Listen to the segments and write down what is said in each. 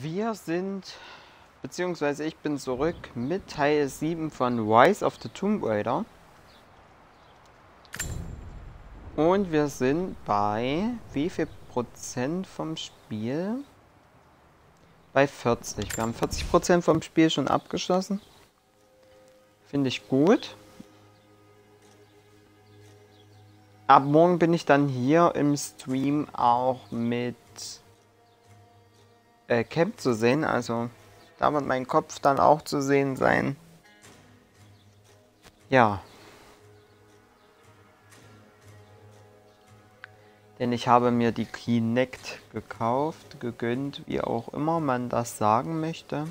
Wir sind, beziehungsweise ich bin zurück mit Teil 7 von Rise of the Tomb Raider. Und wir sind bei wie viel Prozent vom Spiel? Bei 40. Wir haben 40 Prozent vom Spiel schon abgeschlossen. Finde ich gut. Ab morgen bin ich dann hier im Stream auch mit äh, Camp zu sehen. Also da wird mein Kopf dann auch zu sehen sein. Ja. Denn ich habe mir die Kinect gekauft, gegönnt, wie auch immer man das sagen möchte.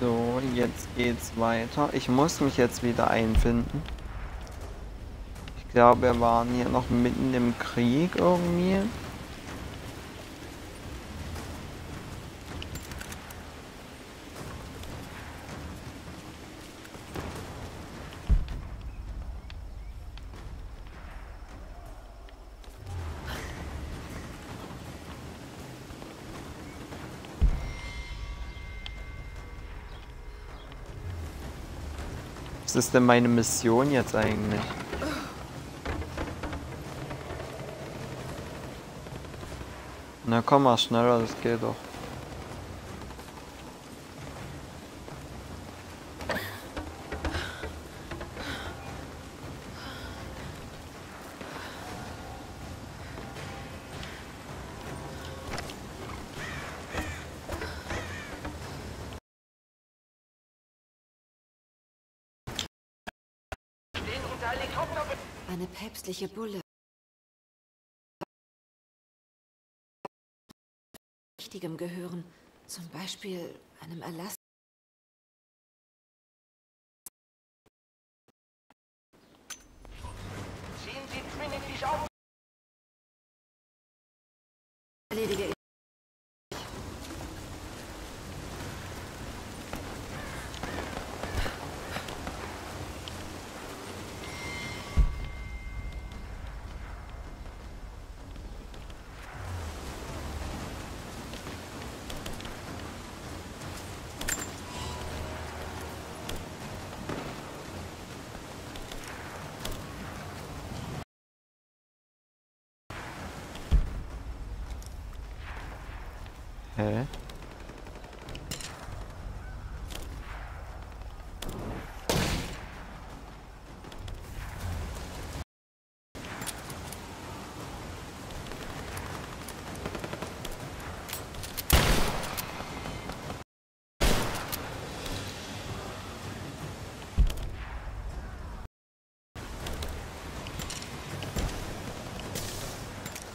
So, jetzt geht's weiter. Ich muss mich jetzt wieder einfinden. Ich glaube, wir waren hier noch mitten im Krieg irgendwie. Was ist denn meine Mission jetzt eigentlich? Na komm mal schneller, das geht doch. Eine päpstliche Bulle. Wichtigem gehören. Zum Beispiel einem Erlass. Ziehen Sie Trinity auf! Erledige Okay.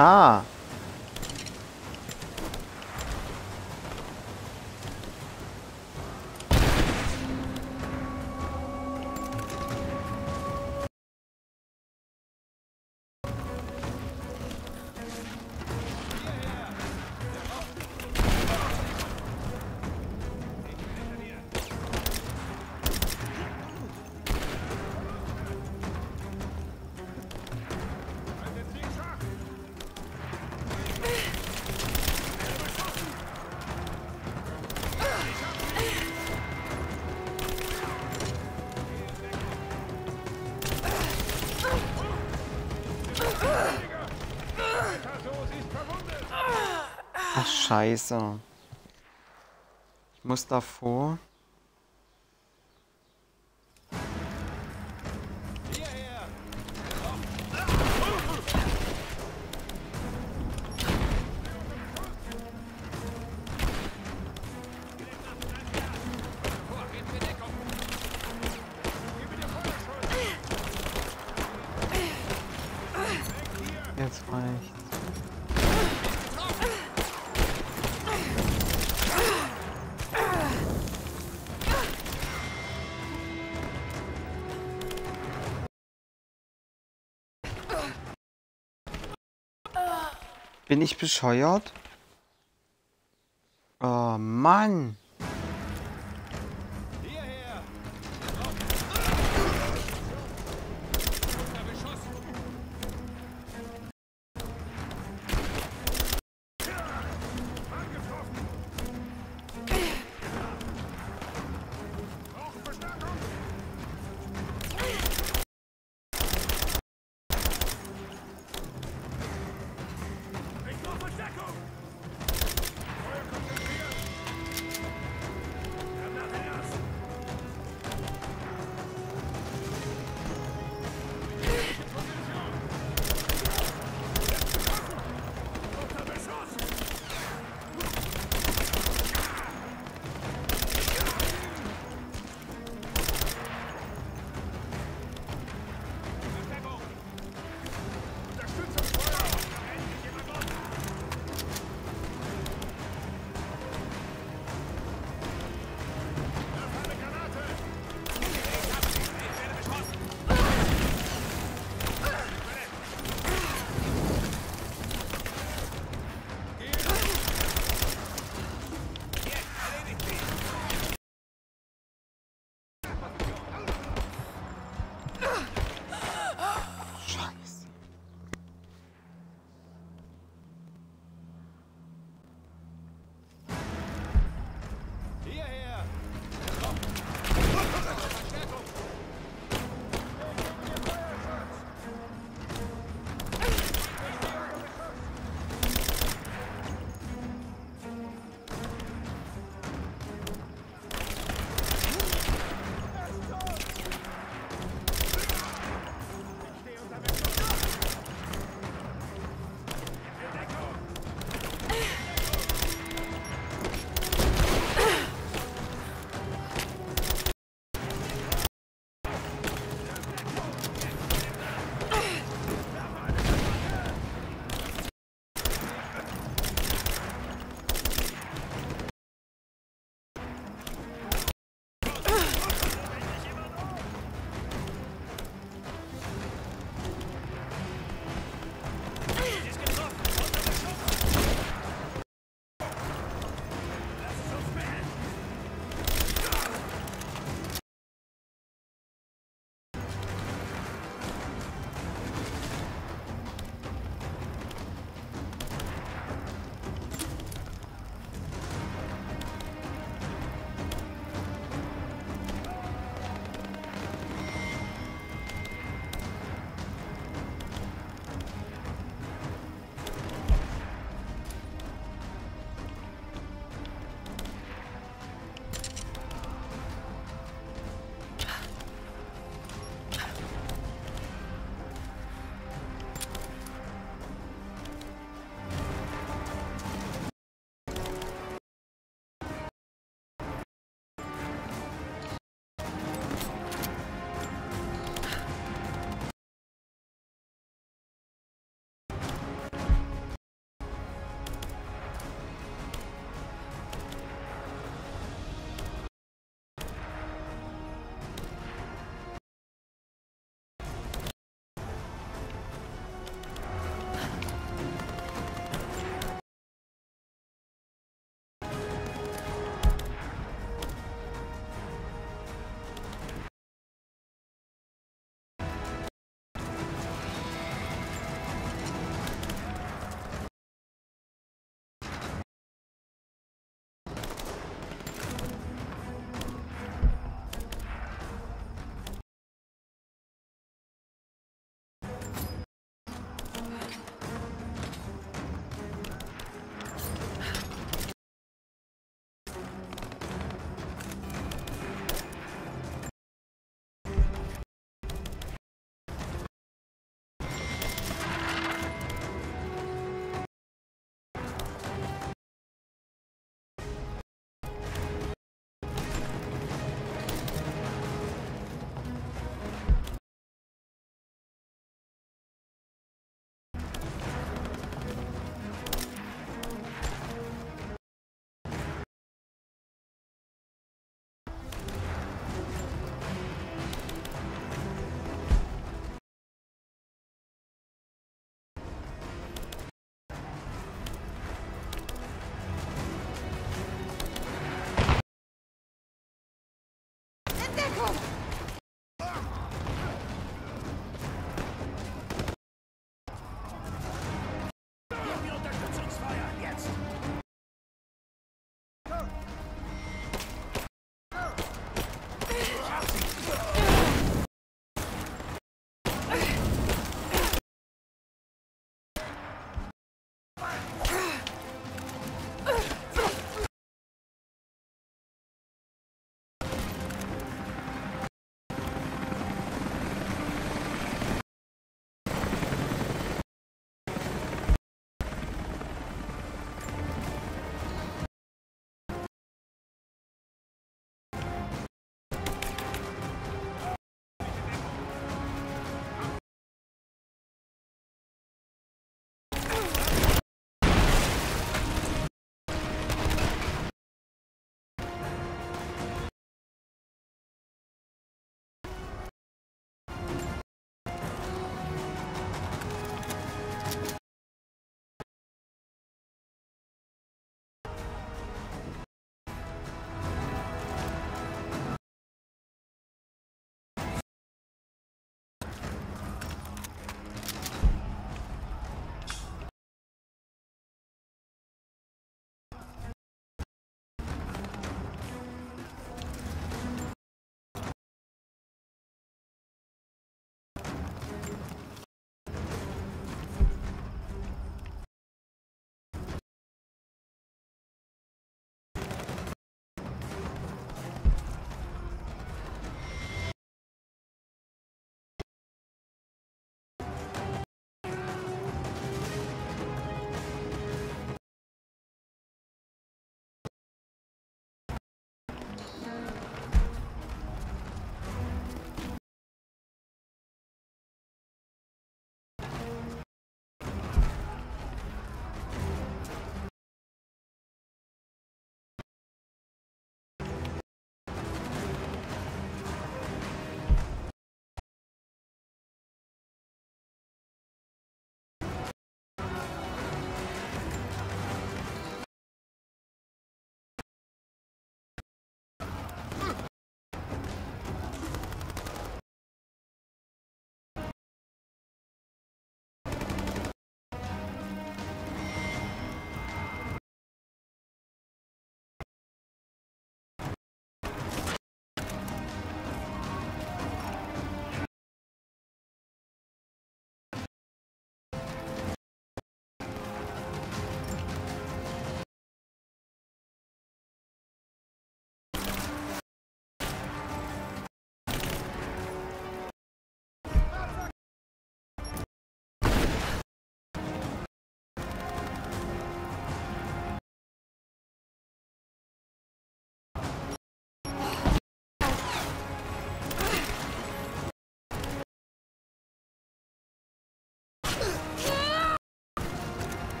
Ah. Scheiße. Ich muss davor. Jetzt reicht's. Bin ich bescheuert? Oh Mann.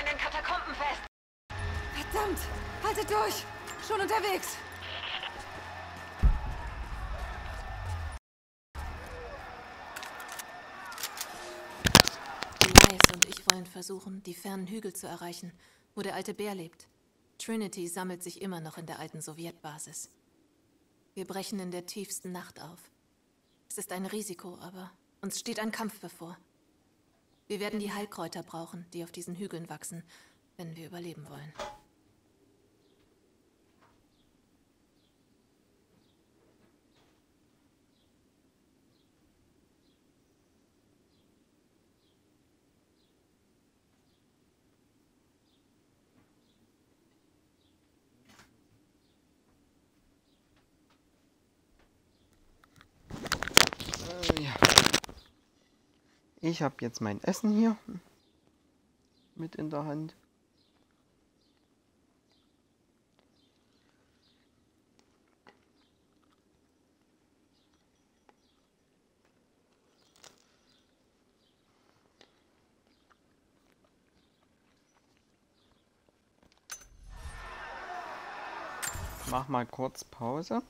In den Katakomben fest. Verdammt! Haltet durch! Schon unterwegs! Wollen versuchen, die fernen Hügel zu erreichen, wo der alte Bär lebt. Trinity sammelt sich immer noch in der alten Sowjetbasis. Wir brechen in der tiefsten Nacht auf. Es ist ein Risiko, aber uns steht ein Kampf bevor. Wir werden die Heilkräuter brauchen, die auf diesen Hügeln wachsen, wenn wir überleben wollen. Äh, ja. Ich habe jetzt mein Essen hier mit in der Hand. Mach mal kurz Pause.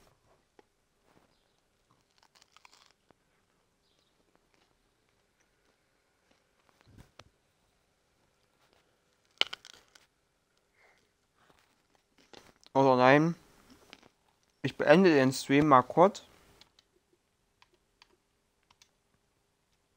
Oder nein. Ich beende den Stream mal kurz.